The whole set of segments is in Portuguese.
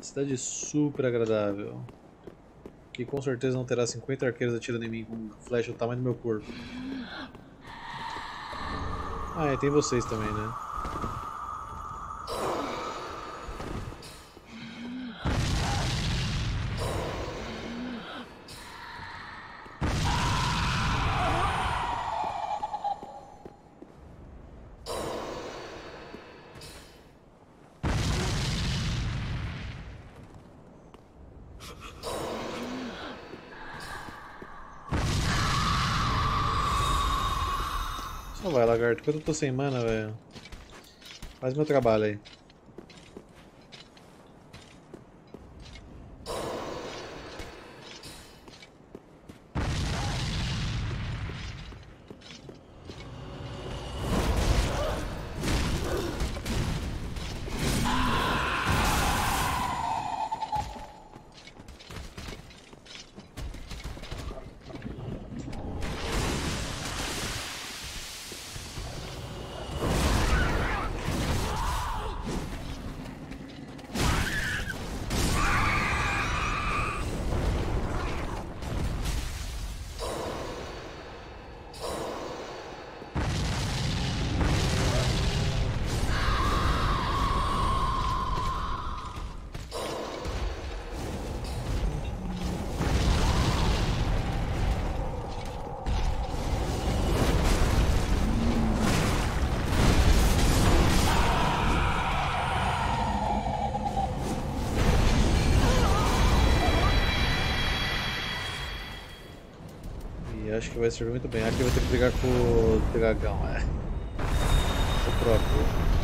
Cidade super agradável. Que com certeza não terá 50 arqueiros atirando em mim com flecha do tamanho do meu corpo. Ah, é, tem vocês também, né? Só vai, lagarto, porque eu tô sem mana, velho. Faz meu trabalho aí. Acho que vai servir muito bem. Aqui vai ter que brigar com o dragão, é. O próprio.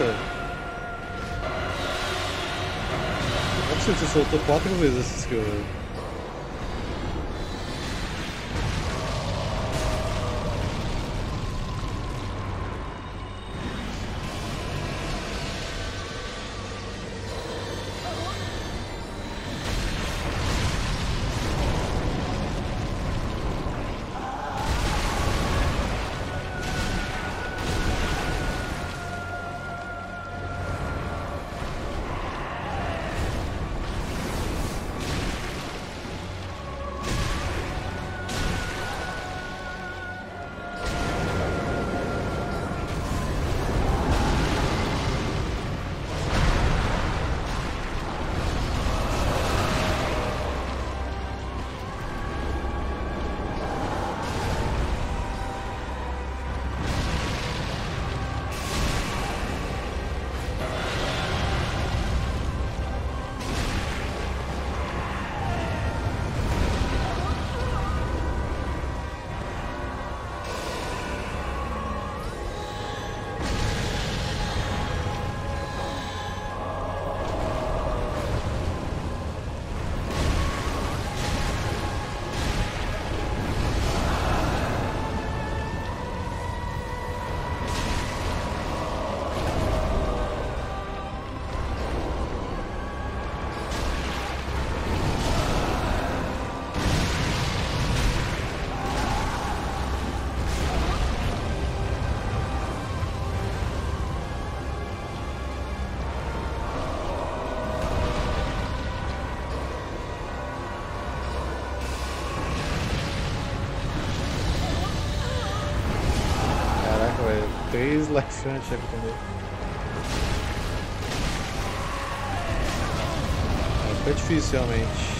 Velho. Não é possível, você soltou quatro vezes essa skill, velho. Três life antes aqui também. Vai ficar difícil realmente.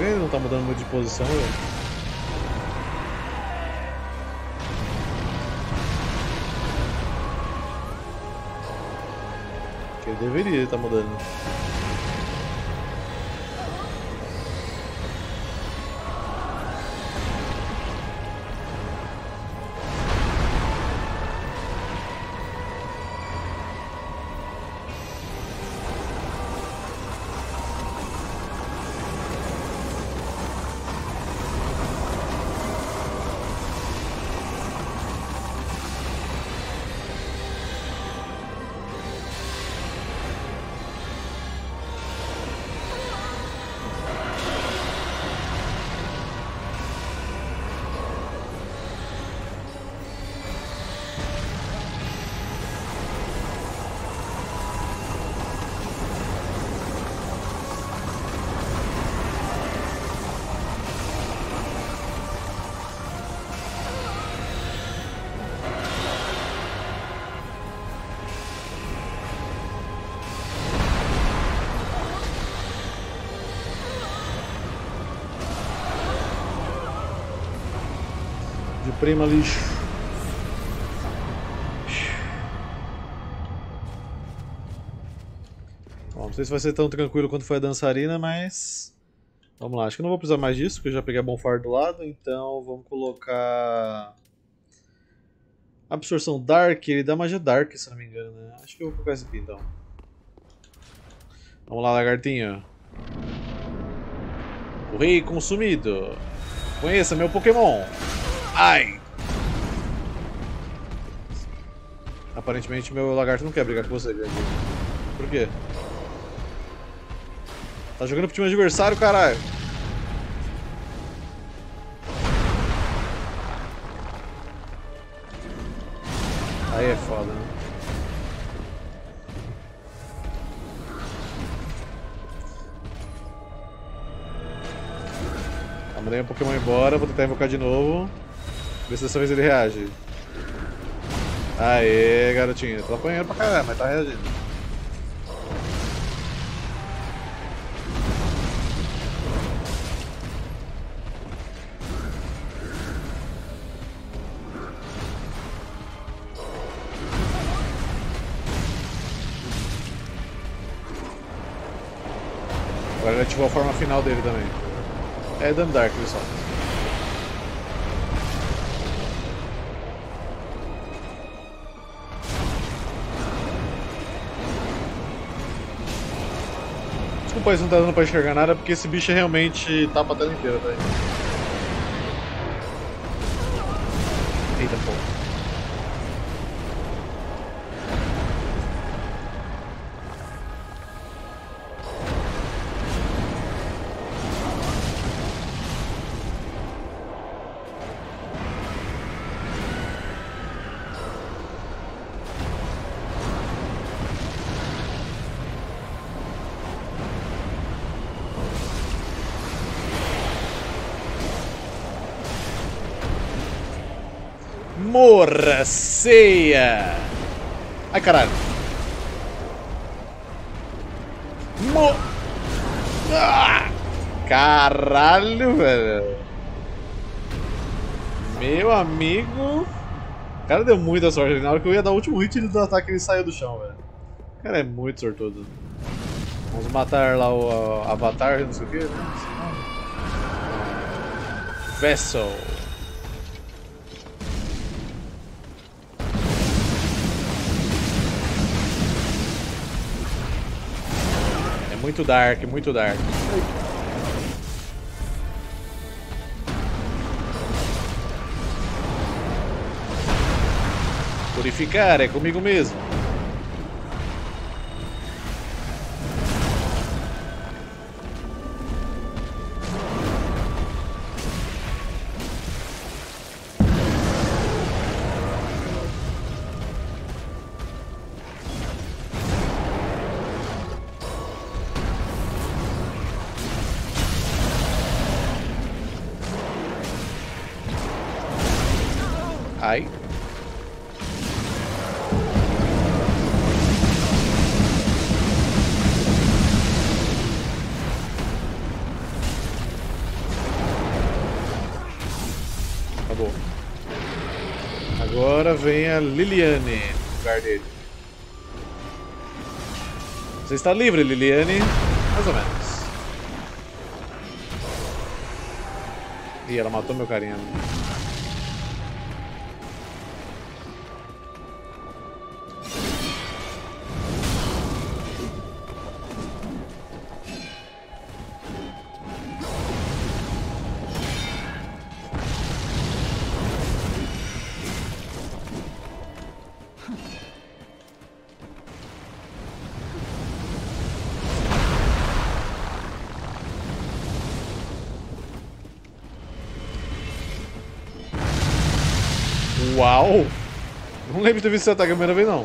Ele não tá mudando muito de posição, velho. Ele deveria estar tá mudando. prima lixo. Bom, não sei se vai ser tão tranquilo quanto foi a dançarina, mas... Vamos lá, acho que não vou precisar mais disso, porque eu já peguei a Bonfire do lado, então vamos colocar... Absorção Dark, ele dá magia Dark, se não me engano, né? Acho que eu vou colocar esse aqui, então. Vamos lá, lagartinho. O rei consumido. Conheça meu Pokémon. Ai! Aparentemente meu lagarto não quer brigar com você, Greg. Por quê? Tá jogando pro time adversário, caralho. Aí é foda, né? Mandei um Pokémon embora, vou tentar invocar de novo. Ver se dessa vez ele reage. Aê, garotinho. Tô apanhando pra caramba, mas tá reagindo. Agora ele ativou a forma final dele também. É dano Dark, pessoal. Desculpa se não tá dando pra enxergar nada, porque esse bicho realmente tapa a tela inteira, tá? Morra, ceia! Ai, caralho. Mo... Ah, caralho, velho. Meu amigo... O cara deu muita sorte. Na hora que eu ia dar o último hit do ataque, ele saiu do chão, velho. O cara é muito sortudo. Vamos matar lá o Avatar, não sei o que? Vessel. Muito dark, muito dark. Purificar, é comigo mesmo. Ai. Acabou. Agora vem a Liliane no lugar dele. Você está livre, Liliane? Mais ou menos. Ih, ela matou meu carinha. Uau! Não lembro de ter visto esse ataque a primeira vez, não.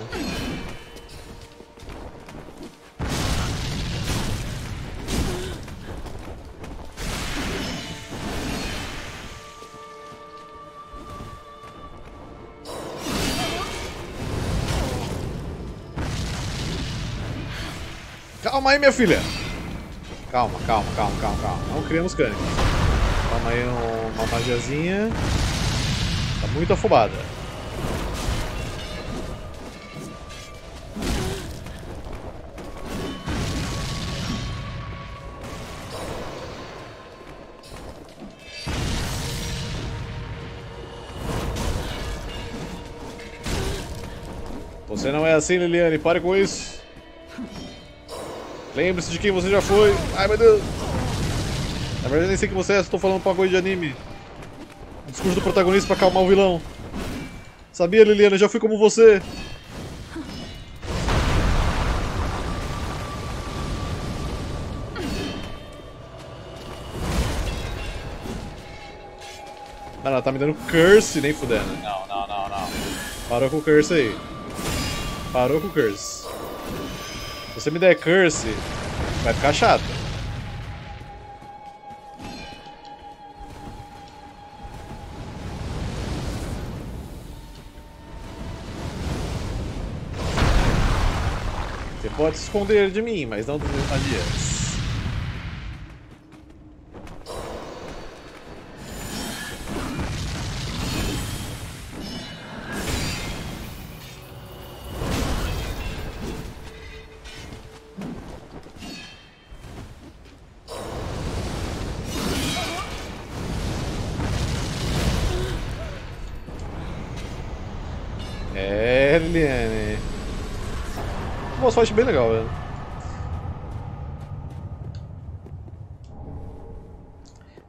Calma aí, minha filha. Calma, calma, calma, calma, calma. Não criamos cânions. Calma aí, uma magiazinha. Muito afobada. Você não é assim, Liliane. Pare com isso. Lembre-se de quem você já foi. Ai, meu Deus. Na verdade, nem sei quem você é. Estou falando pra coisa de anime. Discurso do protagonista pra acalmar o vilão. Sabia, Liliana? Já fui como você. Não, ela tá me dando curse, nem fudendo. Não, não, não, não. Parou com o curse aí. Parou com o curse. Se você me der curse, vai ficar chato. Pode se esconder de mim, mas não das minhas magias. É. Uma sorte bem legal, velho.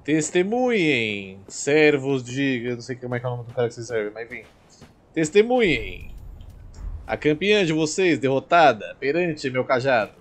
Testemunhem, servos de. Eu não sei como é que é o nome do cara que você serve, mas enfim. Testemunhem. A campeã de vocês derrotada perante meu cajado.